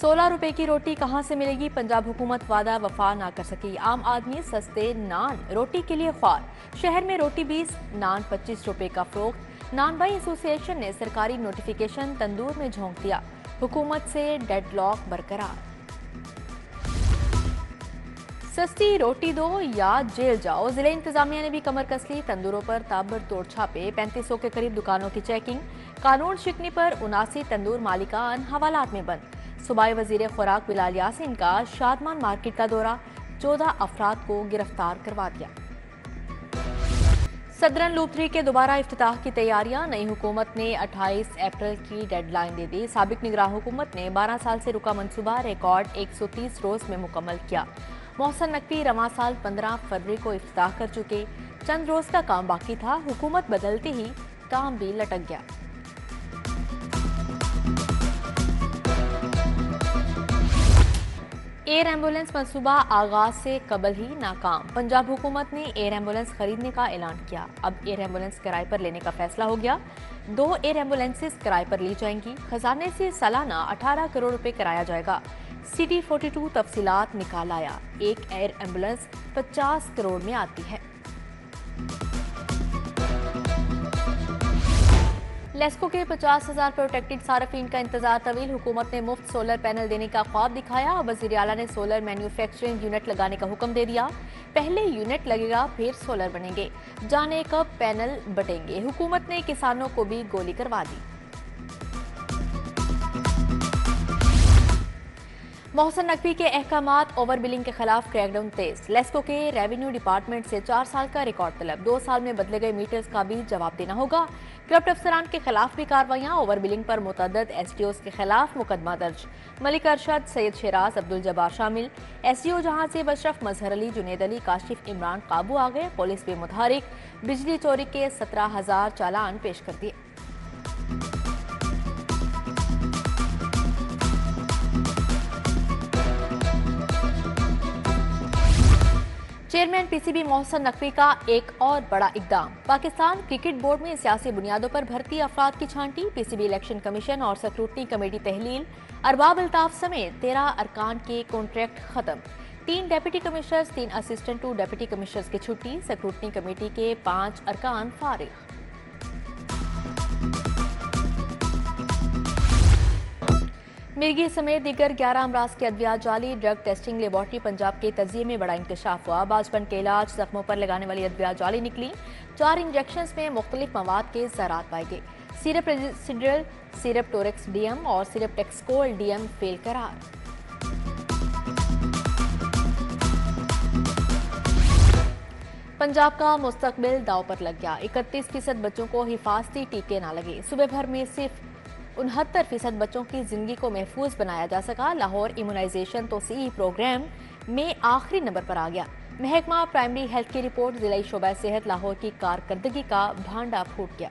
सोलह रुपए की रोटी कहाँ से मिलेगी? पंजाब हुकूमत वादा वफा ना कर सकी। आम आदमी सस्ते नान, रोटी के लिए ख्वार। शहर में रोटी बीस, नान पच्चीस रुपए का फरोख्त। नान बाई एसोसिएशन ने सरकारी नोटिफिकेशन तंदूर में झोंक दिया। हुकूमत से डेडलॉक बरकरार। सस्ती रोटी दो या जेल जाओ। ज़िले इंतजामिया ने भी कमर कस ली। तंदूरों पर ताबड़तोड़ छापे। पैंतीस सौ के करीब दुकानों की चेकिंग। कानून शिकनी पर उनासी तंदूर मालिकान हवालात में बंद। सूबाई वज़ीर खुराक बिलाल यासिन का शादमान मार्केट का दौरा। चौदह अफराद को गिरफ़्तार करवा दिया। सदरन लूप थ्री के दोबारा अफ्ताह की तैयारियाँ। नई हुकूमत ने 28 अप्रैल की डेडलाइन दे दी। सबक निगरान हुकूमत ने 12 साल से रुका मंसूबा रिकॉर्ड 130 रोज में मुकम्मल किया। मोहसन नकवी रवा साल 15 फरवरी को अफ्ताह कर चुके। चंद रोज का काम बाकी था। हुकूमत बदलते ही काम भी लटक गया। एयर एंबुलेंस मनसूबा आगाज़ से कबल ही नाकाम। पंजाब हुकूमत ने एयर एंबुलेंस खरीदने का ऐलान किया। अब एयर एंबुलेंस किराए पर लेने का फैसला हो गया। दो एयर एम्बुलेंसेस किराए पर ली जाएँगी। खजाने से सालाना 18 करोड़ रुपए कराया जाएगा। सिटी 42 तफसीलात निकाल आया। एक एयर एंबुलेंस 50 करोड़ में आती है। लेस्को के पचास हज़ार प्रोटेक्टेड सार्फिन का इंतज़ार तवील। हुकूमत ने मुफ़्त सोलर पैनल देने का ख्वाब दिखाया। वज़ीर अला ने सोलर मैन्युफैक्चरिंग यूनिट लगाने का हुक्म दे दिया। पहले यूनिट लगेगा, फिर सोलर बनेंगे। जाने कब पैनल बटेंगे। हुकूमत ने किसानों को भी गोली करवा दी। मोहसन नकवी के अहकाम ओवर बिलिंग के खिलाफ क्रैकडाउन तेज। लेस्को के रेवेन्यू डिपार्टमेंट से चार साल का रिकॉर्ड तलब। दो साल में बदले गए मीटर्स का भी जवाब देना होगा। करप्ट अफसरान के खिलाफ भी कार्रवाइयाँ ओवर बिलिंग पर मुतद एस डी के खिलाफ मुकदमा दर्ज। मलिक अरशद, सैयद शराज, अब्दुल जबार शामिल। एस डी ओ जहाँ से बशरफ मजहर अली, जुनेद अली, काशिफ इमरान काबू आ गए, पुलिस भी मुतहरिक बिजली चोरी के सत्रह हज़ार चालान पेश कर दिए। चेयरमैन पीसीबी मोहसन नकवी का एक और बड़ा इकदाम। पाकिस्तान क्रिकेट बोर्ड में सियासी बुनियादों पर भर्ती अफराद की छांटी, पीसीबी इलेक्शन कमीशन और सक्रूटनी कमेटी तहलील, अरबाब अल्ताफ समेत तेरह अरकान के कॉन्ट्रैक्ट खत्म। तीन डेप्यूटी कमिश्नर्स, तीन असिस्टेंट, टू डेप्यूटी कमिश्नर्स की छुट्टी, सक्रूटनी कमेटी के पाँच अरकान फारिग। मिर्गी समेत दीगर ग्यारह अमराज के अद्वियात जाली ड्रग टेस्टिंग लेबॉर्ट्री पंजाब के तजिए में बड़ा इंकशाफ हुआ। बाजपन के इलाज जख्मों पर लगाने वाली अद्वियात जाली निकली। चार इंजेक्शन में मुख्तलिफ़ मवाद के जरात पाए गए। सिरप रेजिड्रल सिरप टोरेक्स डीएम और सिरप टेक्सकोल डीएम फेल करार। पंजाब का मुस्तकबिल दाव पर लग गया। इकतीस फ़ीसद बच्चों को हिफाजती टीके ना लगे। सुबह भर में सिर्फ़ उनहत्तर फ़ीसद बच्चों की ज़िंदगी को महफूज बनाया जा सका। लाहौर इम्यूनाइजेशन तो सी प्रोग्राम में आखिरी नंबर पर आ गया। महकमा प्राइमरी हेल्थ की रिपोर्ट, जिला शोबा सेहत लाहौर की कारकर्दगी का भांडा फूट गया।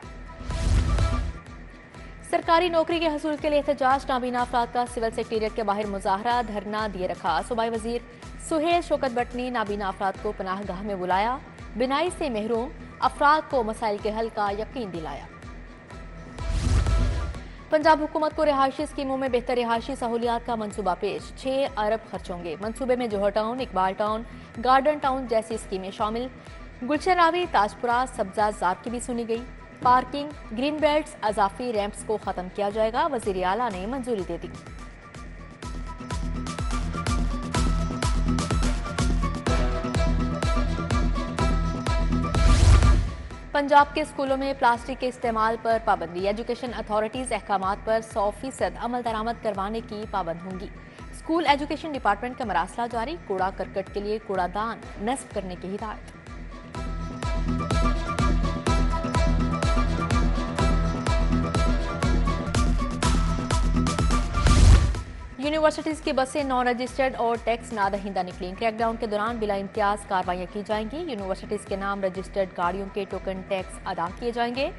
सरकारी नौकरी के हसूल के लिए एहतजाज नाबीना अफराद का सिविल सेक्रेटरिएट के बाहर मुजाहरा, धरना दिए रखा। सूबाई वज़ीर सुहेल शोकत भट्ट ने नाबीना अफराद को पनाह गाह में बुलाया। बिनाई से महरूम, अफराद को मसाइल के हल का यकीन दिलाया। पंजाब हुकूमत को रिहायशी स्कीमों में बेहतर रिहायशी सहूलियात का मंसूबा पेश। छह अरब खर्च होंगे। मंसूबे में Johar town, Iqbal town, garden town जैसी स्कीमें शामिल। गुलशन रावी, ताजपुरा, सब्जा जार की भी सुनी गई। पार्किंग, ग्रीन बेल्ट अजाफी रैंप्स को खत्म किया जाएगा। वज़ीर अला ने मंजूरी दे दी। पंजाब के स्कूलों में प्लास्टिक के इस्तेमाल पर पाबंदी। एजुकेशन अथॉरिटीज अहकाम पर सौ फ़ीसद अमल दरामद करवाने की पाबंद होंगी। स्कूल एजुकेशन डिपार्टमेंट का मरासला जारी, कूड़ा करकट के लिए कूड़ादान नस्ब करने की हिदायत। यूनिवर्सिटीज की बसें नॉन रजिस्टर्ड और टैक्स नादहिंदा निकली। क्रैकडाउन के दौरान बिला इम्तियाज़ कार्रवाइयाँ की जाएँगी। यूनिवर्सिटीज के नाम रजिस्टर्ड गाड़ियों के टोकन टैक्स अदा किए जाएँगे।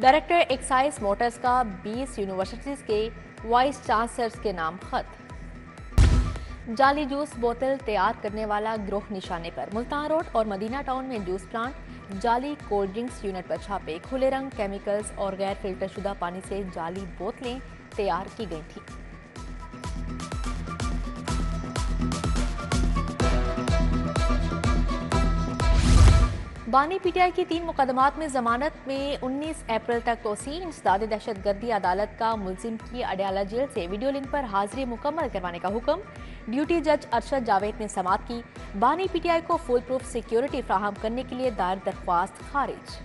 डायरेक्टर एक्साइज मोटर्स का 20 यूनिवर्सिटीज के वाइस चांसलर्स के नाम खत। जाली जूस बोतल तैयार करने वाला ग्रोह निशाने पर। मुल्तान रोड और मदीना टाउन में जूस प्लांट जाली कोल्ड ड्रिंक्स यूनिट पर छापे। खुले रंग केमिकल्स और गैर फ़िल्टर शुदा पानी से जाली बोतलें तैयार की गई थी। बानी पीटीआई की तीन मुकदमात में जमानत में 19 अप्रैल तक तोसी इंसदाद दहशत गर्दी अदालत का मुलिम की अडयाला जेल से वीडियो लिंक पर हाजिरी मुकम्मल करवाने का हुक्म। ड्यूटी जज अरशद जावेद ने समाप्त की। बानी पीटीआई को फुल प्रूफ सिक्योरिटी फ्राहम करने के लिए दायर दरख्वास्त खारिज।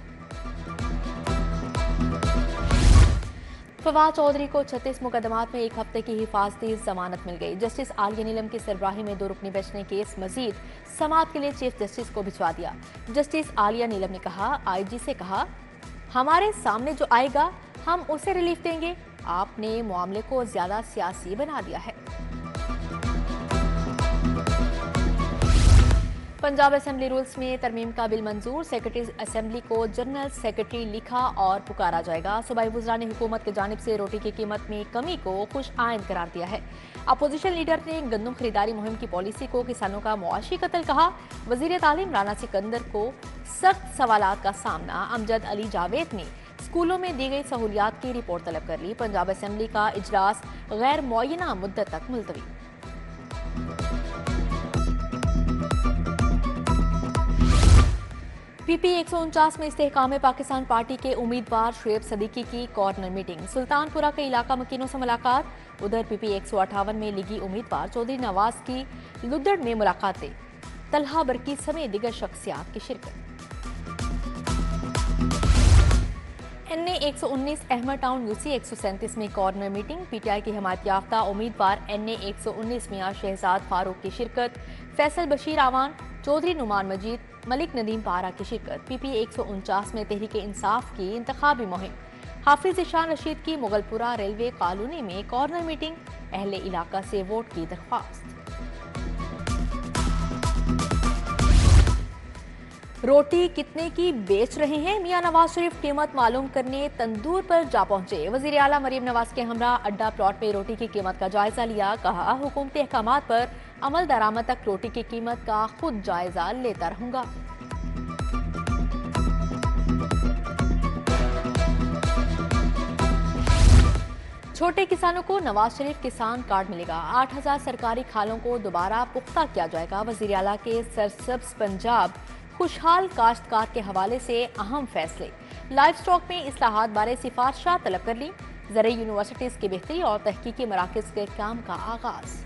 फवाद चौधरी को 36 मुकदमात में एक हफ़्ते की हिफाजती जमानत मिल गई। जस्टिस आलिया नीलम की सरबराही में दो रुकनी बेचने केस मजीद समाप्त के लिए चीफ जस्टिस को भिजवा दिया। जस्टिस आलिया नीलम ने कहा, आईजी से कहा, हमारे सामने जो आएगा, हम उसे रिलीफ देंगे। आपने मामले को ज़्यादा सियासी बना दिया है। पंजाब असेंबली रूल्स में तरमीम का बिल मंजूर, सेक्रेटरी असेंबली को जनरल सेक्रेटरी लिखा और पुकारा जाएगा। सूबाई वजरा ने हुकूमत की जानब से रोटी की कीमत में कमी को खुश आयन करार दिया है। अपोजिशन लीडर ने गंदम खरीदारी मुहिम की पॉलिसी को किसानों का मुआशी कतल कहा। वज़ीर तालीम राना सिकंदर को सख्त सवाल का सामना। अमजद अली जावेद ने स्कूलों में दी गई सहूलियात की रिपोर्ट तलब कर ली। पंजाब असेंबली का इजलास गैर मुना मुद्दत तक मुलतवी। पीपी एक सौ उनचास में इस्तेकाम पाकिस्तान पार्टी के उम्मीदवार शुएब सदीकी की कॉर्नर मीटिंग। सुल्तानपुरा के इलाका मकीनों से मुलाकात। उधर पीपी एक सौ अठावन में लिगी उम्मीदवार चौधरी नवाज़ की लुदड़ में मुलाकातें। तलहा बरकी समेत दिगर शख्सियात की शिरकत। एन ए एक सौ उन्नीस अहमद टाउन, यूसी, एक सौ सैंतीस में कॉर्नर मीटिंग, पीटीआई की हमायत याफ्ता उम्मीदवार एन ए एक सौ उन्नीस मियाँ शहजाद फारूक की शिरकत, फैसल बशीर आवान, चौधरी नुमान मजीद, मलिक नदीम पारा की शिरकत पी पी एक सौ उनचास में तहरीक इंसाफ की इंतबी मुहिम। हाफिज ईशान रशीद की मुगलपुरा रेलवे कॉलोनी में कॉर्नर मीटिंग, अहले इलाका से वोट की दरख्वास्त। रोटी कितने की बेच रहे हैं? मियाँ नवाज़ शरीफ, कीमत मालूम करने तंदूर पर जा पहुँचे। वज़ीर आला मरीम नवाज़ के हमरा अड्डा प्लॉट में रोटी की कीमत का जायजा लिया। कहा, हुकूमती अहकाम पर अमल दरामद तक रोटी की कीमत का खुद जायजा लेता रहूँगा। छोटे किसानों को नवाज़ शरीफ किसान कार्ड मिलेगा। 8000 सरकारी खालों को दोबारा पुख्ता किया जाएगा। वज़ीर अला के सरसब्स पंजाब खुशहाल काश्तकार के हवाले से अहम फैसले। लाइफ स्टॉक में असलाहत बारे सिफारशा तलब कर ली। ज़रिए यूनिवर्सिटीज की बेहतरी और तहकीकी मराकज के काम का आगाज़।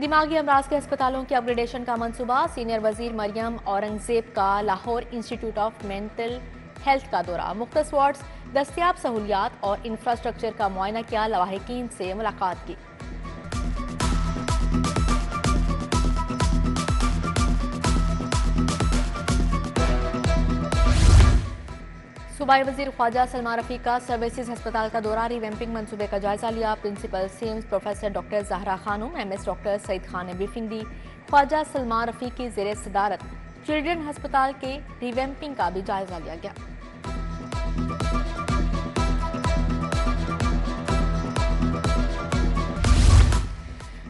दिमागी अमराज के अस्पतालों के अपग्रेडेशन का मंसूबा। सीनियर वज़ीर मरियम औरंगज़ेब का Lahore institute of mental health का दौरा। मुख्त वार्ड्स, दस्तियाब सहूलियात और इंफ्रास्ट्रक्चर का मुआयना किया। लवाहकिन से मुलाकात की। सूबाई वज़ीर ख्वाजा सलमान रफी का सर्विसेज़ अस्पताल का दौरा रिवेम्पिंग मनसूबे का जायजा लिया। Principal SIMS professor doctor Zahra Khanum M S doctor Saeed Khan ने ब्रीफिंग दी। ख्वाजा सलमान रफी की जेर सदारत। चिल्ड्रन अस्पताल के रिवेम्पिंग का भी जायजा लिया गया।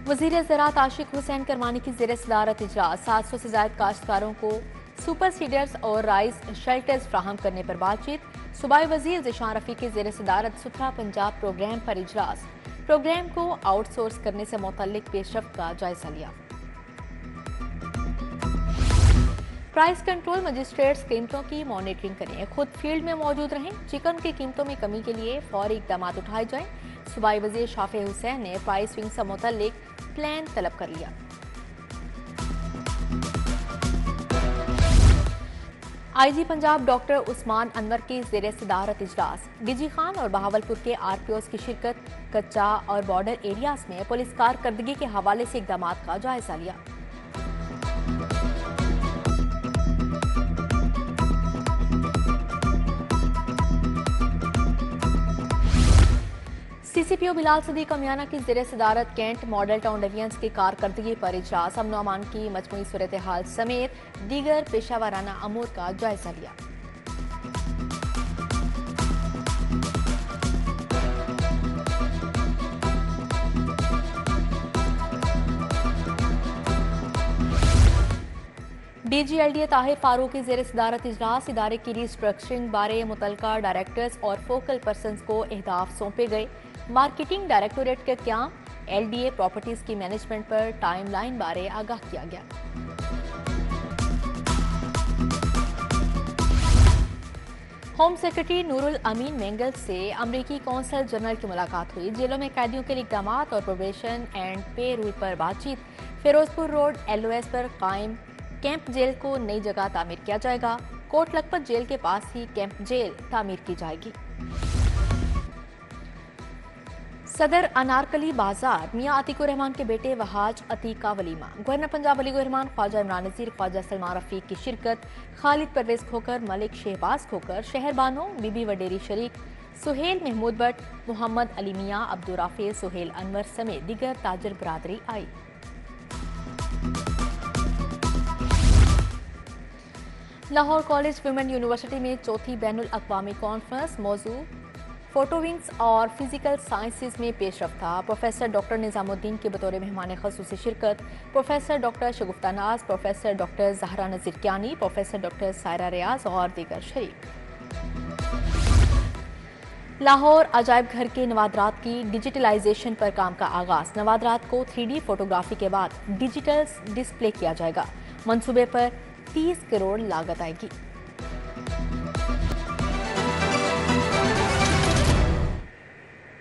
वज़ीर ज़रात आशिक हुसैन करमानी की जेर सदारत इजलास। सात सौ से ज़्यादा काश्तकारों को सुपर सीडर्स और राइस शेल्टर्स फ्राहम करने पर बातचीत। सूबाई वज़ीर जिशान रफी की जेर सदारत सुथरा पंजाब प्रोग्राम पर इजलास। प्रोग्राम को आउटसोर्स करने से मुतलिक पेशरफ का जायजा लिया। प्राइस कंट्रोल मजिस्ट्रेट्स कीमतों की मॉनिटरिंग करें। खुद फ़ील्ड में मौजूद रहें। चिकन की कीमतों में कमी के लिए फौरी इकदाम उठाए जाएँ। सूबाई वज़ीर शाफे हुसैन ने प्राइस विंग से मुतलिक प्लान तलब कर लिया। आईजी पंजाब डॉक्टर उस्मान अनवर के जेर सदारत इजलास। डीजी खान और बहावलपुर के आरपीओस की शिरकत, कच्चा और बॉर्डर एरियाज़ में पुलिस कारकर्दगी के हवाले से इकदाम का जायजा लिया। सीसीपीओ बिलाल सदी कमियाना की जेर सदारत कैंट मॉडल टाउन डिविजन्स की कारकर्दगी पर इजलास अमन अमान की मजमू सूरत हाल समेत दीगर पेशा वाराना अमूर का जायजा लिया। D G L DG LDA Tahir Farooq की जेर सदारत इजलास इदारे की रिस्ट्रक्चरिंग बारे मुतल डायरेक्टर्स और फोकल पर्सन को अहदाफ सौंपे गए। मार्केटिंग डायरेक्टोरेट के क्या एलडीए प्रॉपर्टीज़ की मैनेजमेंट पर टाइमलाइन बारे आगाह किया गया। होम सेक्रेटरी नूरुल अमीन मेंगल से अमरीकी कौंसल जनरल की मुलाकात हुई। जेलों में कैदियों के लिए इकदाम और प्रोबेशन एंड पे रूल पर बातचीत। फिरोजपुर रोड, एलओएस पर कायम। कैंप जेल को नई जगह तामीर किया जाएगा। कोट लखपत जेल के पास ही कैंप जेल तामीर की जाएगी। सदर अनारकली बाज़ार, मियाँ अतीकुर रहमान के बेटे वहाज अतीक का वलीमा, गवर्नर पंजाब अली रहमान, ख्वाजा इमरान नजीर, ख्वाजा सलमान रफीक की शिरकत, खालिद परवेज खोकर, मलिक शहबाज खोकर शहर बानो बीबी वडेरी शरीक, सुहेल महमूद भट्ट, मोहम्मद अली मियाँ अब्दुलराफे सुहेल अनवर समेत दिगर ताजर बरदरी आई। लाहौर कॉलेज वुमेन यूनिवर्सिटी में चौथी बैन अवी कॉन्फ्रेंस मौजू फोटोविंग्स और फ़िज़िकल साइंसेज में पेशरफ था। प्रोफेसर डॉक्टर निज़ामुद्दीन के बतौर मेहमान खसूस शिरकत। Professor doctor Shagufta Naz, professor doctor Zahra Nazir Kayani, professor doctor Saira Riaz और दीगर शरीक। लाहौर अजायब घर के नवादरात की डिजिटलाइजेशन पर काम का आगाज़। नवादरात को थ्री फोटोग्राफी के बाद डिजिटल डिस्प्ले किया जाएगा। मंसूबे पर 30 करोड़ लागत आएगी।